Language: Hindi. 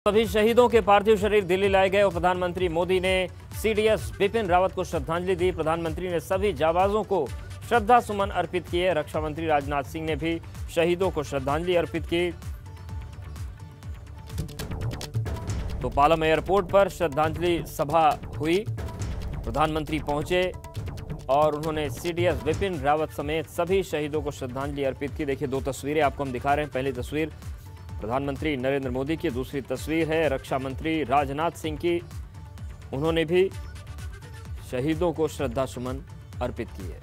सभी शहीदों के पार्थिव शरीर दिल्ली लाए गए। और प्रधानमंत्री मोदी ने सीडीएस बिपिन रावत को श्रद्धांजलि दी। प्रधानमंत्री ने सभी जाबाजों को श्रद्धा सुमन अर्पित किए। रक्षा मंत्री राजनाथ सिंह ने भी शहीदों को श्रद्धांजलि अर्पित की। तो पालम एयरपोर्ट पर श्रद्धांजलि सभा हुई। प्रधानमंत्री पहुँचे और उन्होंने सीडीएस बिपिन रावत समेत सभी शहीदों को श्रद्धांजलि अर्पित की। देखिए, दो तस्वीरें आपको हम दिखा रहे हैं। पहली तस्वीर प्रधानमंत्री नरेंद्र मोदी की दूसरी तस्वीर है। रक्षा मंत्री राजनाथ सिंह की, उन्होंने भी शहीदों को श्रद्धा सुमन अर्पित किए।